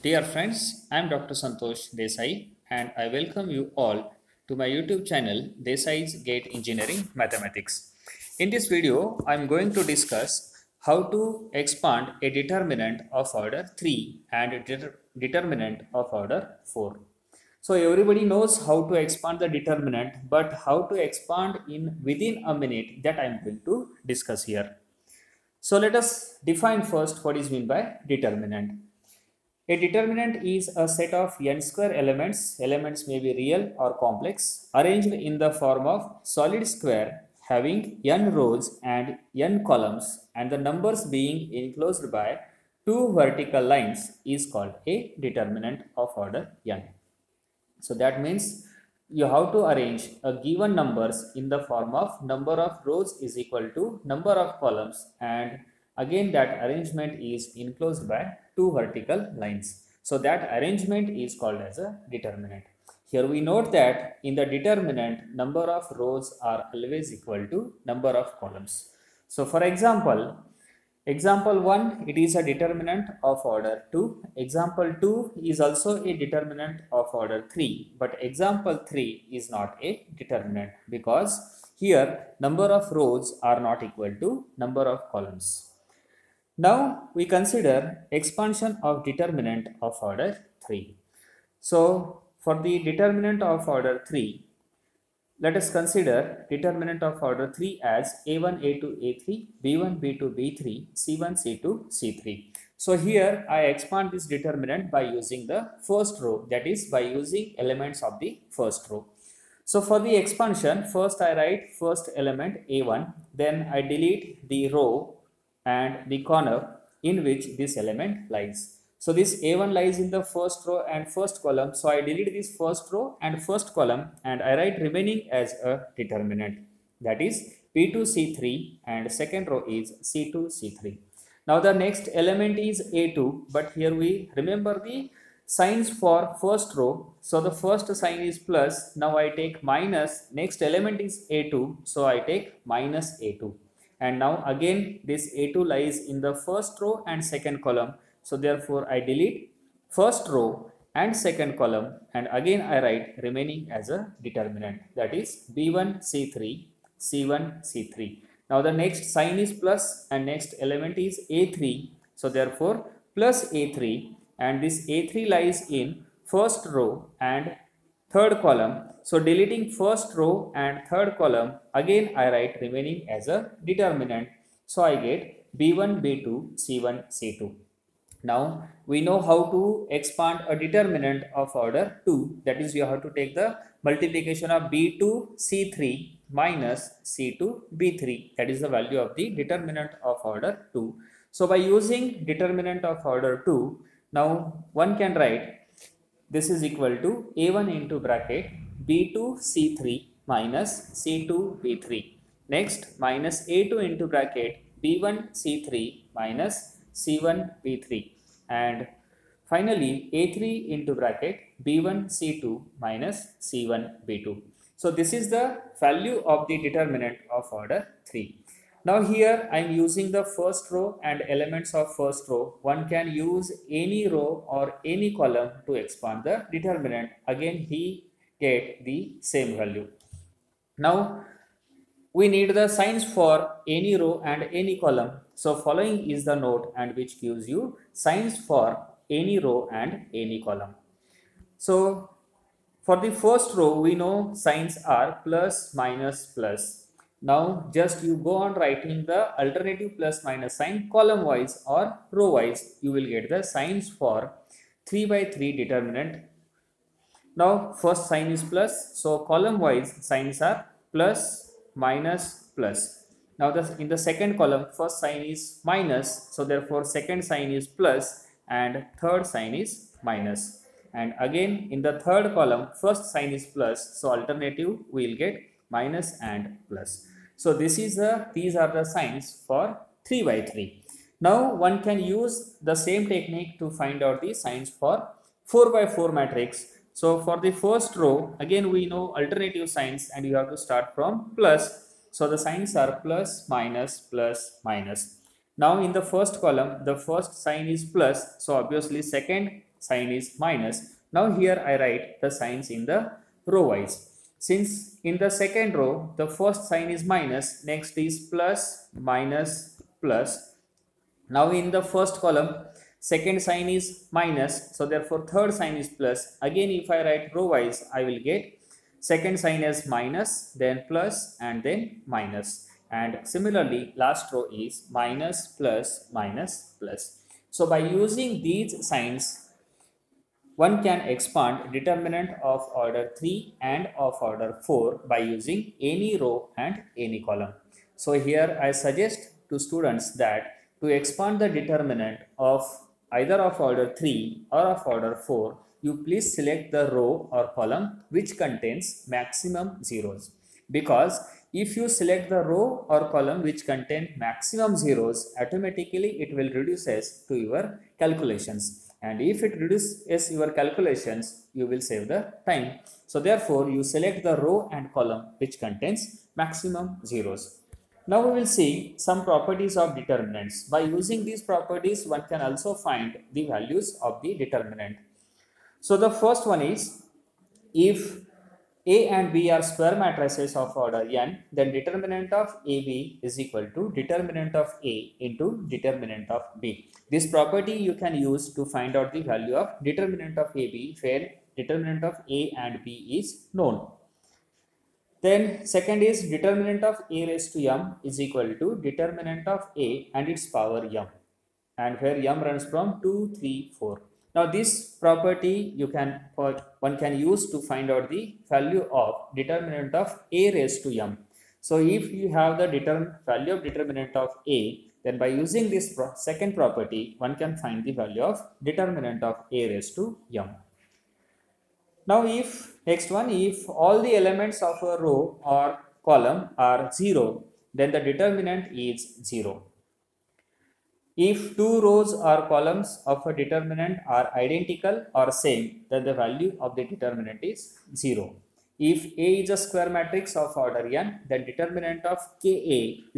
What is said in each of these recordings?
Dear friends, I am Dr. Santosh Desai and I welcome you all to my YouTube channel Desai's Gate Engineering Mathematics. In this video, I am going to discuss how to expand a determinant of order 3 and det- determinant of order 4. So everybody knows how to expand the determinant, but how to expand in within a minute that I am going to discuss here. So let us define first what is meant by determinant. A determinant is a set of n square elements, elements may be real or complex, arranged in the form of solid square having n rows and n columns and the numbers being enclosed by two vertical lines is called a determinant of order n. So that means you have to arrange a given numbers in the form of number of rows is equal to number of columns and again that arrangement is enclosed by two vertical lines. So that arrangement is called as a determinant. Here we note that in the determinant number of rows are always equal to number of columns. So for example, Example 1, it is a determinant of order 2. Example 2 is also a determinant of order 3. But example 3 is not a determinant because here number of rows are not equal to number of columns. Now we consider expansion of determinant of order 3. So for the determinant of order 3, let us consider determinant of order 3 as a1, a2, a3, b1, b2, b3, c1, c2, c3. So here I expand this determinant by using the first row that is by using elements of the first row. So for the expansion first I write first element a1 then I delete the row and the corner in which this element lies. So this A1 lies in the first row and first column. So I delete this first row and first column and I write remaining as a determinant. That is P2 C3 and second row is C2 C3. Now the next element is A2 but here we remember the signs for first row. So the first sign is plus. Now I take minus. Next element is A2. So I take minus A2. And now again this A2 lies in the first row and second column. So therefore I delete first row and second column and again I write remaining as a determinant that is B1 C3 C1 C3. Now the next sign is plus and next element is A3. So therefore plus A3 and this A3 lies in first row and third column. So deleting first row and third column again I write remaining as a determinant. So I get B1 B2 C1 C2. Now we know how to expand a determinant of order 2 that is you have to take the multiplication of b2 c3 minus c2 b3 that is the value of the determinant of order 2. So by using determinant of order 2 now one can write this is equal to a1 into bracket b2 c3 minus c2 b3 next minus a2 into bracket b1 c3 minus C1 B3 and finally A3 into bracket B1 C2 minus C1 B2. So this is the value of the determinant of order 3. Now here I am using the first row and elements of first row. One can use any row or any column to expand the determinant. Again he get the same value. Now we need the signs for any row and any column. So following is the note and which gives you signs for any row and any column. So for the first row we know signs are plus minus plus. Now just you go on writing the alternative plus minus sign column wise or row wise you will get the signs for 3 by 3 determinant. Now first sign is plus so column wise signs are plus minus plus. Now the, in the second column first sign is minus so therefore second sign is plus and third sign is minus. minus and again in the third column first sign is plus so alternative we will get minus and plus. So this is the these are the signs for 3 by 3. Now one can use the same technique to find out the signs for 4 by 4 matrix. So for the first row again we know alternative signs and you have to start from plus. So the signs are plus minus plus minus. Now in the first column, the first sign is plus. So obviously second sign is minus. Now here I write the signs in the row wise. Since in the second row, the first sign is minus, next is plus, minus, plus. Now in the first column, second sign is minus, so therefore third sign is plus. Again, if I write row wise, I will get second sign as minus, then plus, and then minus. And similarly, last row is minus, plus, minus, plus. So by using these signs, one can expand determinant of order 3 and of order 4 by using any row and any column. So here I suggest to students that to expand the determinant of either of order 3 or of order 4, you please select the row or column which contains maximum zeros. Because if you select the row or column which contain maximum zeros, automatically it will reduces to your calculations and if it reduces your calculations you will save the time. So therefore you select the row and column which contains maximum zeros. Now we will see some properties of determinants. By using these properties one can also find the values of the determinant. So the first one is if a and B are square matrices of order n, then determinant of AB is equal to determinant of A into determinant of B. This property you can use to find out the value of determinant of AB where determinant of A and B is known. Then second is determinant of A raised to m is equal to determinant of A and its power m and where m runs from 2, 3, 4. Now this property you can one can use to find out the value of determinant of a raised to m. So if you have the value of determinant of a then by using this pro second property one can find the value of determinant of a raised to m. Now if next one if all the elements of a row or column are 0 then the determinant is 0. If two rows or columns of a determinant are identical or same, then the value of the determinant is 0. If A is a square matrix of order n, then determinant of Ka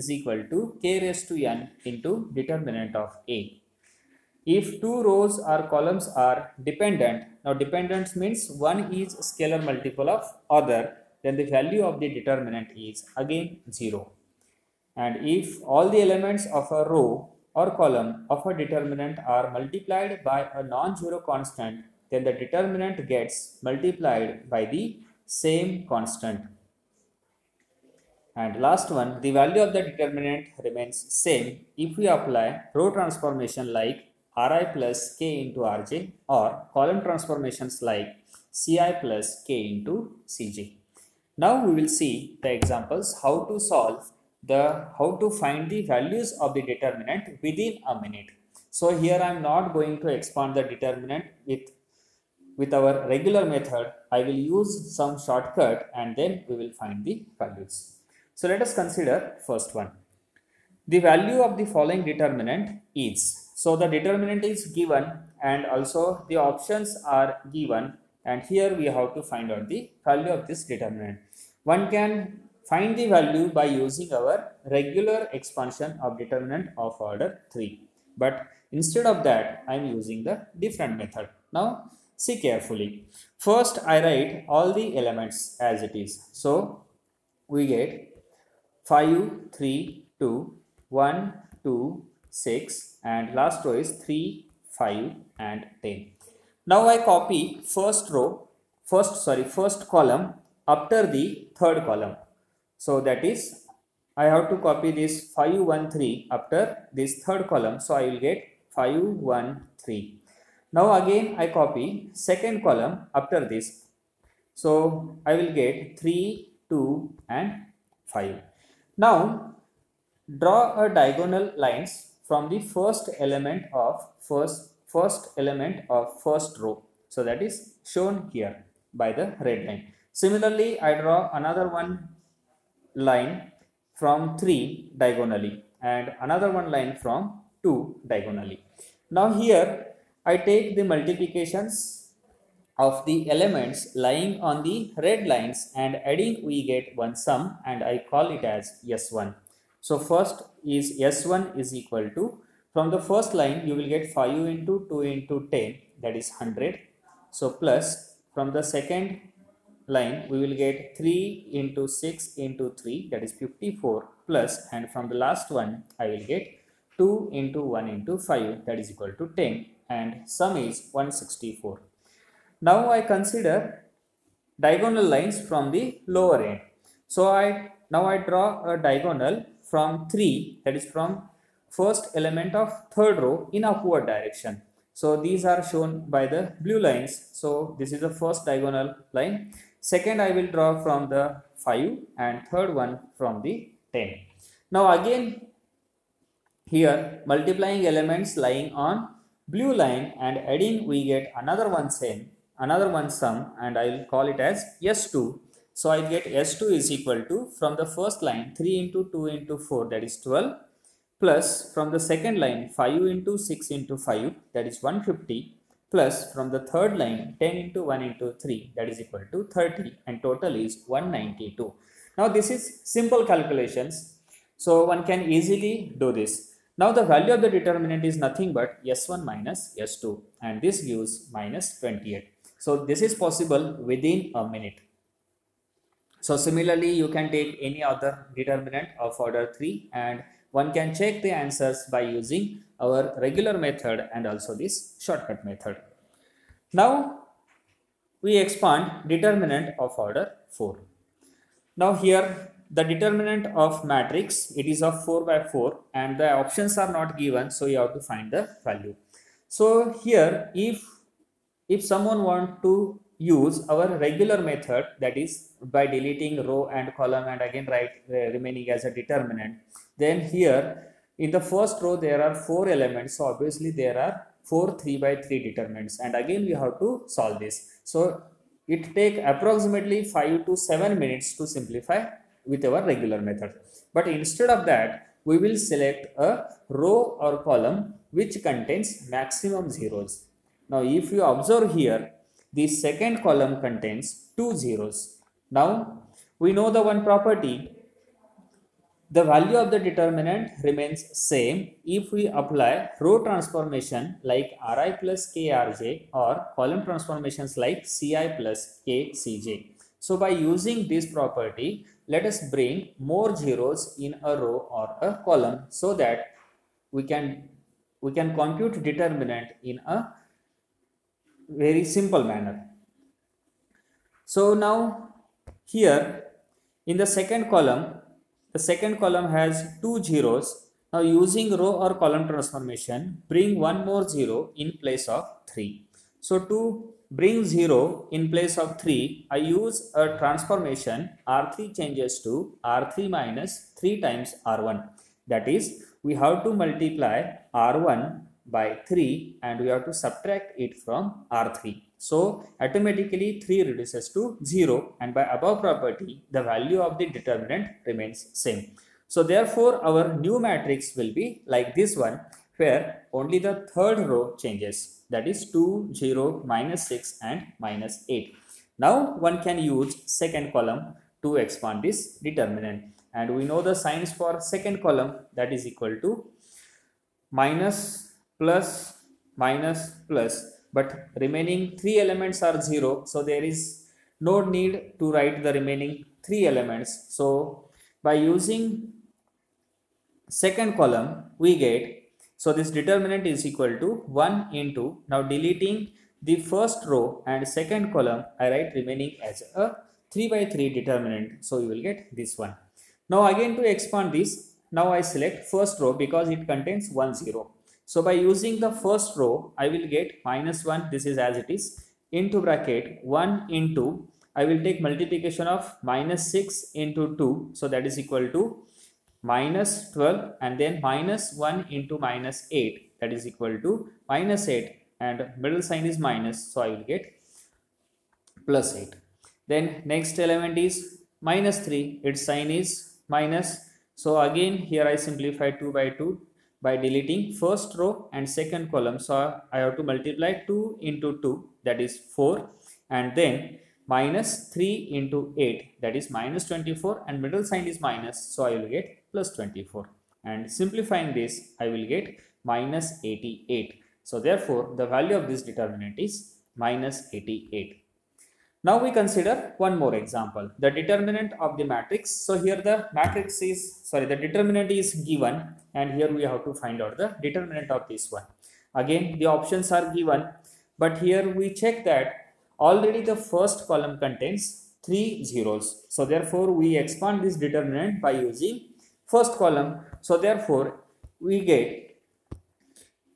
is equal to k raised to n into determinant of A. If two rows or columns are dependent, now dependence means one is scalar multiple of other, then the value of the determinant is again 0. And if all the elements of a row or column of a determinant are multiplied by a non-zero constant, then the determinant gets multiplied by the same constant. And last one, the value of the determinant remains same if we apply row transformation like Ri plus k into Rj or column transformations like Ci plus k into Cj. Now we will see the examples how to solve the how to find the values of the determinant within a minute. So here I am not going to expand the determinant with with our regular method. I will use some shortcut and then we will find the values. So let us consider first one. The value of the following determinant is. So the determinant is given and also the options are given and here we have to find out the value of this determinant. One can Find the value by using our regular expansion of determinant of order 3. But instead of that, I am using the different method. Now, see carefully. First, I write all the elements as it is. So, we get 5, 3, 2, 1, 2, 6 and last row is 3, 5 and 10. Now, I copy first row, first sorry, first column after the third column. So that is I have to copy this 513 after this third column. So I will get 513. Now again I copy second column after this. So I will get 3, 2 and 5. Now draw a diagonal lines from the first element of first first element of first row. So that is shown here by the red line. Similarly, I draw another one line from 3 diagonally and another one line from 2 diagonally. Now here I take the multiplications of the elements lying on the red lines and adding we get one sum and I call it as S1. So first is S1 is equal to, from the first line you will get 5 into 2 into 10 that is 100. So plus from the second line we will get 3 into 6 into 3 that is 54 plus and from the last one I will get 2 into 1 into 5 that is equal to 10 and sum is 164. Now I consider diagonal lines from the lower end. So I now I draw a diagonal from 3 that is from first element of third row in upward direction. So these are shown by the blue lines. So this is the first diagonal line. Second I will draw from the 5 and third one from the 10. Now again here multiplying elements lying on blue line and adding we get another one same another one sum and I will call it as S2. So I get S2 is equal to from the first line 3 into 2 into 4 that is 12 plus from the second line 5 into 6 into 5 that is 150 plus from the third line 10 into 1 into 3 that is equal to 30 and total is 192. Now this is simple calculations so one can easily do this. Now the value of the determinant is nothing but S1 minus S2 and this gives minus 28. So this is possible within a minute. So similarly, you can take any other determinant of order 3 and one can check the answers by using our regular method and also this shortcut method. Now we expand determinant of order 4. Now here the determinant of matrix it is of 4 by 4 and the options are not given so you have to find the value. So here if if someone want to use our regular method that is by deleting row and column and again write uh, remaining as a determinant then here in the first row there are four elements. So obviously there are four 3 by 3 determinants. And again we have to solve this. So it take approximately 5 to 7 minutes to simplify with our regular method. But instead of that we will select a row or column which contains maximum zeros. Now, if you observe here, the second column contains two zeros. Now, we know the one property. The value of the determinant remains same if we apply row transformation like Ri plus Krj or column transformations like Ci plus Kcj. So, by using this property, let us bring more zeros in a row or a column so that we can we can compute determinant in a very simple manner. So now here in the second column, the second column has two zeros. Now using row or column transformation, bring one more zero in place of 3. So to bring 0 in place of 3, I use a transformation R3 changes to R3 minus 3 times R1. That is, we have to multiply R1 by 3 and we have to subtract it from R3. So automatically 3 reduces to 0 and by above property the value of the determinant remains same. So therefore our new matrix will be like this one where only the third row changes that is 2, 0, minus 6 and minus 8. Now one can use second column to expand this determinant and we know the signs for second column that is equal to minus plus minus plus. But remaining three elements are zero. So there is no need to write the remaining three elements. So by using second column we get so this determinant is equal to 1 into now deleting the first row and second column I write remaining as a 3 by 3 determinant. So you will get this one. Now again to expand this now I select first row because it contains one zero so by using the first row, I will get minus 1, this is as it is, into bracket 1 into, I will take multiplication of minus 6 into 2. So that is equal to minus 12 and then minus 1 into minus 8 that is equal to minus 8 and middle sign is minus. So I will get plus 8. Then next element is minus 3 its sign is minus. So again here I simplify 2 by 2 by deleting first row and second column. So I have to multiply 2 into 2 that is 4 and then minus 3 into 8 that is minus 24 and middle sign is minus so I will get plus 24 and simplifying this I will get minus 88. So therefore the value of this determinant is minus 88. Now we consider one more example, the determinant of the matrix. So here the matrix is, sorry, the determinant is given and here we have to find out the determinant of this one. Again, the options are given, but here we check that already the first column contains three zeros. So therefore we expand this determinant by using first column. So therefore we get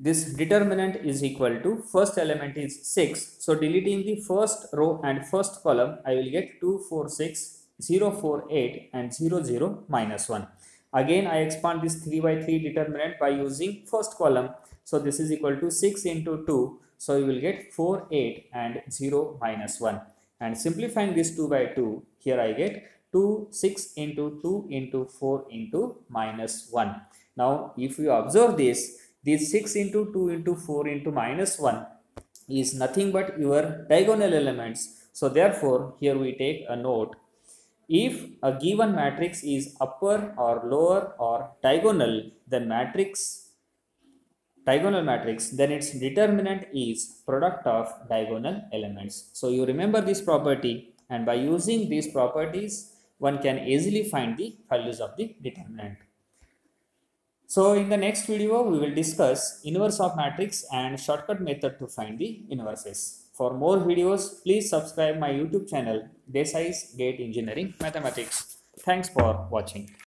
this determinant is equal to first element is 6 so deleting the first row and first column i will get 2 4 6 0 4 8 and 0 0 minus 1 again i expand this 3 by 3 determinant by using first column. So this is equal to 6 into 2 so you will get 4 8 and 0 minus 1 and simplifying this 2 by 2 here i get 2 6 into 2 into 4 into minus 1 now if you observe this this 6 into 2 into 4 into minus 1 is nothing but your diagonal elements. So therefore, here we take a note. If a given matrix is upper or lower or diagonal, then matrix diagonal matrix, then its determinant is product of diagonal elements. So you remember this property and by using these properties, one can easily find the values of the determinant. So in the next video, we will discuss inverse of matrix and shortcut method to find the inverses. For more videos, please subscribe my YouTube channel Desai's Gate Engineering Mathematics. Thanks for watching.